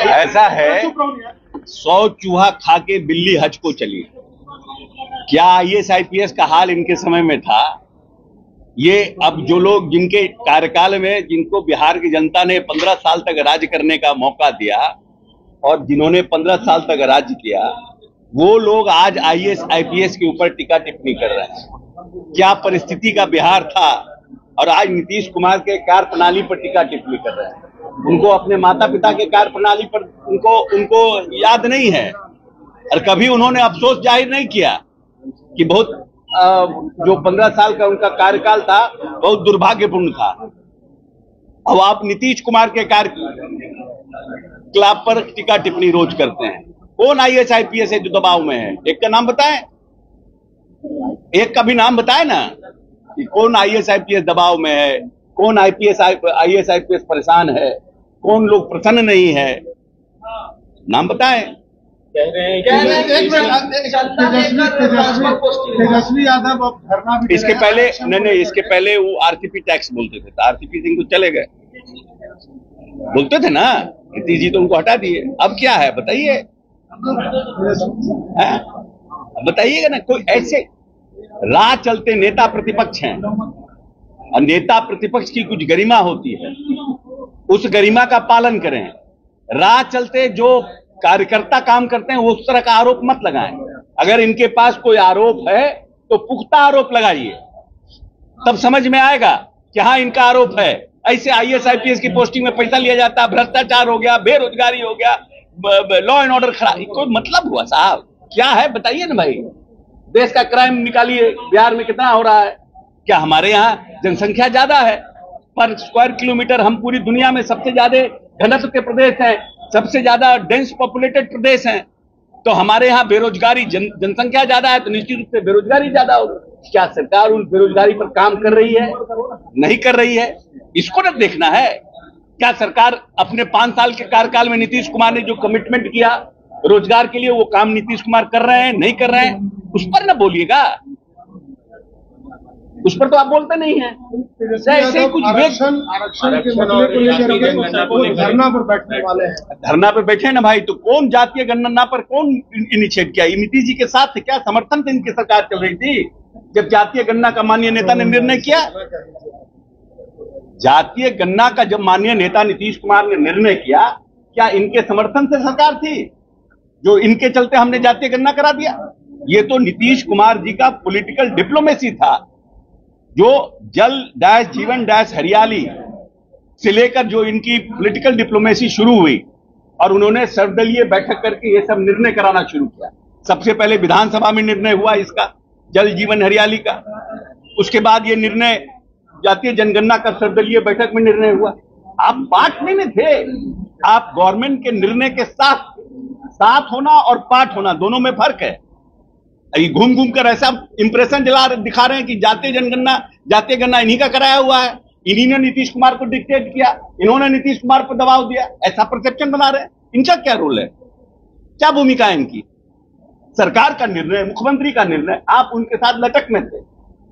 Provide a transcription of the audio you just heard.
ऐसा है सौ चूहा खा के बिल्ली हज को चली। क्या आईएएस एस का हाल इनके समय में था? ये अब जो लोग जिनके कार्यकाल में जिनको बिहार की जनता ने पंद्रह साल तक राज्य करने का मौका दिया और जिन्होंने पंद्रह साल तक राज्य किया वो लोग आज आईएएस आईपीएस के ऊपर टीका टिप्पणी कर रहे हैं। क्या परिस्थिति का बिहार था? और आज नीतीश कुमार के कार्य प्रणाली पर टीका टिप्पणी कर रहे हैं। उनको अपने माता पिता के कार्य प्रणाली पर उनको उनको याद नहीं है। और कभी उन्होंने अफसोस ज़ाहिर नहीं किया कि बहुत जो पंद्रह साल का उनका कार्यकाल था, बहुत दुर्भाग्यपूर्ण था। अब आप नीतीश कुमार के कार्य, क्लाब पर टीका टिप्पणी रोज करते हैं। कौन I S I P S है जो दबाव में है? एक का नाम बताए। एक का भी नाम बताए ना, कि कौन I S I P S दबाव में है, कौन IPS I S I P S परेशान है। कौन लोग प्रसन्न नहीं है? नाम बताएँ। तेजस्वी यादव अब इसके पहले नहीं नहीं इसके पहले वो आरसीपी टैक्स बोलते थे आरसीपी सिंह तो चले गए। बोलते थे ना नीतीश जी तो उनको हटा दिए। अब क्या है बताइए। बताइएगा ना कोई ऐसे राह चलते नेता प्रतिपक्ष हैं। और नेता प्रतिपक्ष की कुछ गरिमा होती है। उस गरिमा का पालन करें। राह चलते जो कार्यकर्ता काम करते हैं उस तरह का आरोप मत लगाएँ। अगर इनके पास कोई आरोप है तो पुख्ता आरोप लगाइए। तब समझ में आएगा कि हाँ इनका आरोप है। ऐसे आईएएस आईपीएस की पोस्टिंग में पैसा लिया जाता, भ्रष्टाचार हो गया, बेरोजगारी हो गया लॉ एंड ऑर्डर खराब कोई मतलब हुआ साहब? क्या है? बताइए ना भाई। देश का क्राइम निकालिए, बिहार में कितना हो रहा है? क्या हमारे यहाँ जनसंख्या ज़्यादा है? पर स्क्वायर किलोमीटर हम पूरी दुनिया में सबसे ज़्यादा घनत्व के प्रदेश हैं सबसे ज़्यादा डेंस पॉपुलेटेड प्रदेश हैं तो हमारे यहाँ बेरोजगारी जन, जनसंख्या ज़्यादा है तो निश्चित रूप से बेरोजगारी ज़्यादा होगी। क्या सरकार उन बेरोजगारी पर काम कर रही है? नहीं कर रही है। इसको ना देखना है। क्या सरकार अपने पाँच साल के कार्यकाल में नीतीश कुमार ने जो कमिटमेंट किया रोज़गार के लिए वो काम नीतीश कुमार कर रहे हैं नहीं कर रहे हैं उस पर ना बोलिएगा। उस पर तो आप बोलते नहीं है। ऐसे कुछ आरक्षण आरक्षण के मसले को लेकर धरना पर बैठने वाले हैं। धरना पर बैठे ना भाई तो कौन जातीय गणना पर कौन इनिशिएट किया? नीतीश जी के साथ क्या समर्थन से इनकी सरकार चल रही थी जब जातीय गणना का माननीय नेता ने निर्णय किया? जातीय गणना का जब माननीय नेता नीतीश कुमार ने निर्णय किया क्या इनके समर्थन से सरकार थी? जो इनके चलते हमने जातीय गणना करा दिया। ये तो नीतीश कुमार जी का पॉलिटिकल डिप्लोमेसी था। जो जल डैश जीवन डैश हरियाली से लेकर जो इनकी पॉलिटिकल डिप्लोमेसी शुरू हुई और उन्होंने सर्वदलीय बैठक करके ये सब निर्णय कराना शुरू किया। सबसे पहले विधानसभा में निर्णय हुआ इसका, जल जीवन हरियाली का। उसके बाद ये निर्णय, जातीय जनगणना का सर्वदलीय बैठक में निर्णय हुआ। आप पार्ट में थे, आप गवर्नमेंट के निर्णय के साथ साथ होना और पार्ट होना, दोनों में फ़र्क है। घूम घूम कर ऐसा इंप्रेशन दिला दिखा रहे हैं कि जाते जनगणना जाते गणना इन्हीं का कराया हुआ है। इन्हीं ने नीतीश कुमार को डिक्टेट किया, इन्होंने नीतीश कुमार पर दबाव दिया। ऐसा परसेप्शन बना रहे हैं। इनका क्या रोल है? क्या भूमिका है इनकी? सरकार का निर्णय, मुख्यमंत्री का निर्णय, आप उनके साथ लटक में थे।